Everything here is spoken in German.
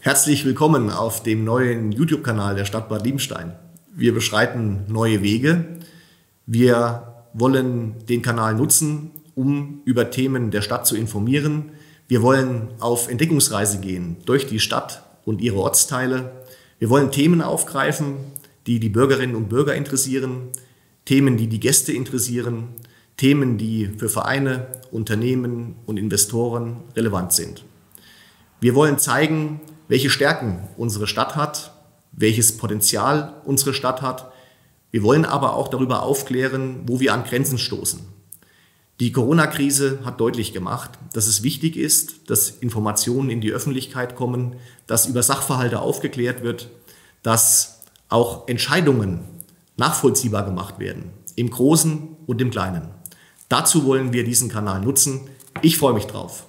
Herzlich willkommen auf dem neuen YouTube-Kanal der Stadt Bad Liebenstein. Wir beschreiten neue Wege. Wir wollen den Kanal nutzen, um über Themen der Stadt zu informieren. Wir wollen auf Entdeckungsreise gehen durch die Stadt und ihre Ortsteile. Wir wollen Themen aufgreifen, die die Bürgerinnen und Bürger interessieren, Themen, die die Gäste interessieren, Themen, die für Vereine, Unternehmen und Investoren relevant sind. Wir wollen zeigen, welche Stärken unsere Stadt hat, welches Potenzial unsere Stadt hat. Wir wollen aber auch darüber aufklären, wo wir an Grenzen stoßen. Die Corona-Krise hat deutlich gemacht, dass es wichtig ist, dass Informationen in die Öffentlichkeit kommen, dass über Sachverhalte aufgeklärt wird, dass auch Entscheidungen nachvollziehbar gemacht werden, im Großen und im Kleinen. Dazu wollen wir diesen Kanal nutzen. Ich freue mich drauf.